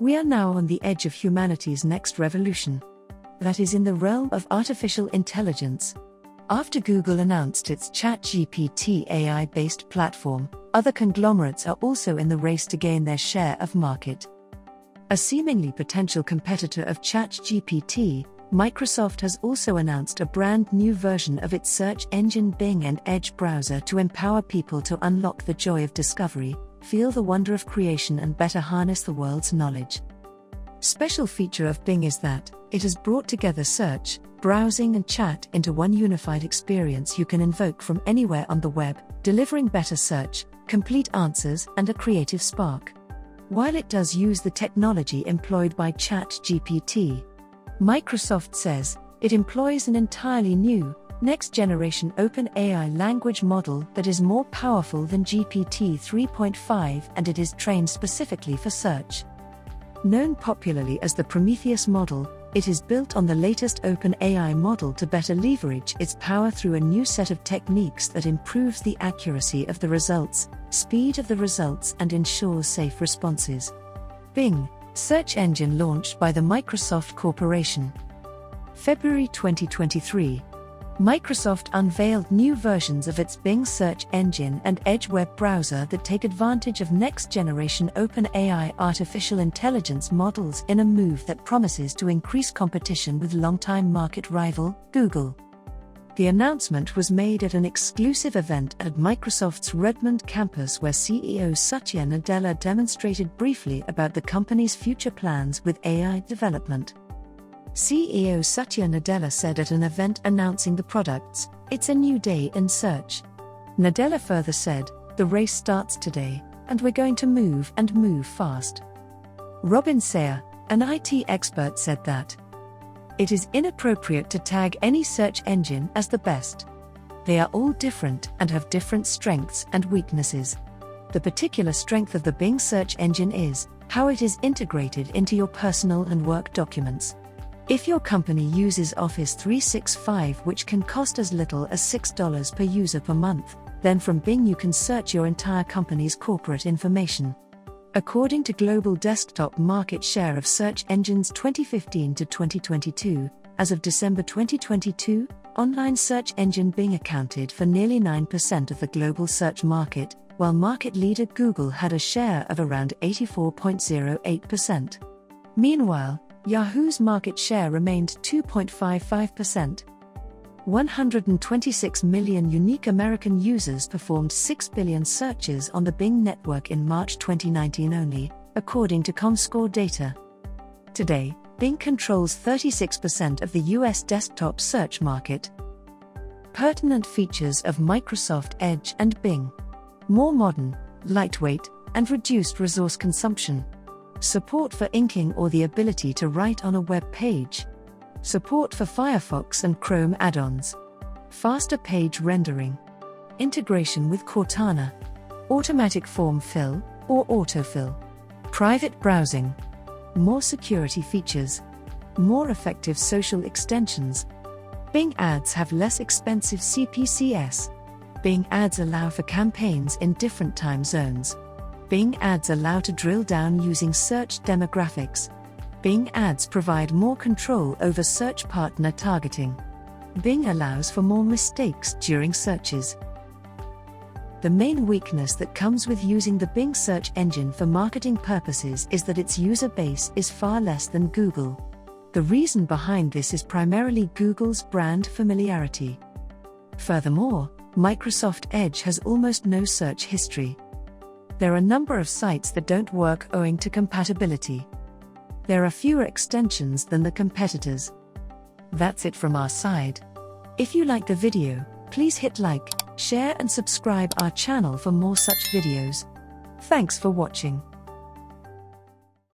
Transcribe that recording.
We are now on the edge of humanity's next revolution. That is in the realm of artificial intelligence. After Google announced its ChatGPT AI based platform, other conglomerates are also in the race to gain their share of market. A seemingly potential competitor of ChatGPT, Microsoft has also announced a brand new version of its search engine Bing and Edge browser to empower people to unlock the joy of discovery, feel the wonder of creation, and better harness the world's knowledge. Special feature of Bing is that it has brought together search, browsing, and chat into one unified experience you can invoke from anywhere on the web, delivering better search, complete answers, and a creative spark. While it does use the technology employed by ChatGPT, Microsoft says it employs an entirely new, next generation OpenAI language model that is more powerful than GPT 3.5 and it is trained specifically for search. Known popularly as the Prometheus model, it is built on the latest OpenAI model to better leverage its power through a new set of techniques that improves the accuracy of the results, speed of the results, and ensures safe responses. Bing, search engine launched by the Microsoft Corporation. February 2023. Microsoft unveiled new versions of its Bing search engine and Edge web browser that take advantage of next generation OpenAI artificial intelligence models in a move that promises to increase competition with longtime market rival, Google. The announcement was made at an exclusive event at Microsoft's Redmond campus where CEO Satya Nadella demonstrated briefly about the company's future plans with AI development. CEO Satya Nadella said at an event announcing the products, It's a new day in search. Nadella further said, The race starts today, and we're going to move and move fast. Robin Sayer, an IT expert, said that, it is inappropriate to tag any search engine as the best. They are all different and have different strengths and weaknesses. The particular strength of the Bing search engine is how it is integrated into your personal and work documents. If your company uses Office 365, which can cost as little as $6 per user per month, then from Bing you can search your entire company's corporate information. According to Global Desktop Market Share of Search Engines 2015 to 2022, as of December 2022, online search engine Bing accounted for nearly 9% of the global search market, while market leader Google had a share of around 84.08%. Meanwhile, Yahoo's market share remained 2.55%. 126 million unique American users performed 6 billion searches on the Bing network in March 2019 only, according to ComScore data. Today, Bing controls 36% of the US desktop search market. Pertinent features of Microsoft Edge and Bing more modern, lightweight, and reduced resource consumption. Support for inking or the ability to write on a web page Support for Firefox and Chrome add ons. Faster page rendering. Integration with Cortana. Automatic form fill, or autofill. Private browsing. More security features. More effective social extensions. Bing ads have less expensive CPCS. Bing ads allow for campaigns in different time zones. Bing ads allow to drill down using search demographics. Bing ads provide more control over search partner targeting. Bing allows for more mistakes during searches. The main weakness that comes with using the Bing search engine for marketing purposes is that its user base is far less than Google. The reason behind this is primarily Google's brand familiarity. Furthermore, Microsoft Edge has almost no search history. There are a number of sites that don't work owing to compatibility there are fewer extensions than the competitors. That's it from our side. If you like the video, please hit like, share and subscribe our channel for more such videos. Thanks for watching.